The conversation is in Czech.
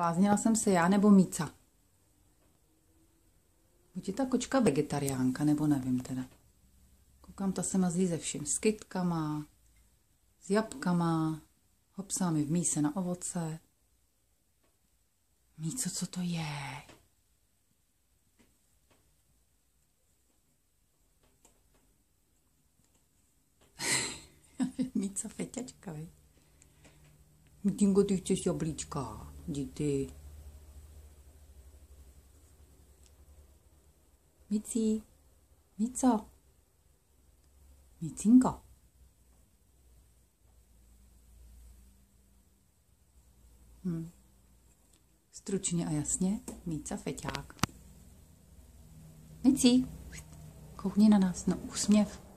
Bláznila jsem se já nebo Míca? Buď je ta kočka vegetariánka, nebo nevím teda. Koukám, ta se mazlí ze vším. S kytkama, s jabkama, hopsámi v míse na ovoce. Míco, co to je? Míca feťačka, vej. Mítinko, ty chceš jablíčka, díky. Mící, Míco, Mícinko. Hm. Stručně a jasně, Míca Feťák. Mící, koukni na nás, no úsměv.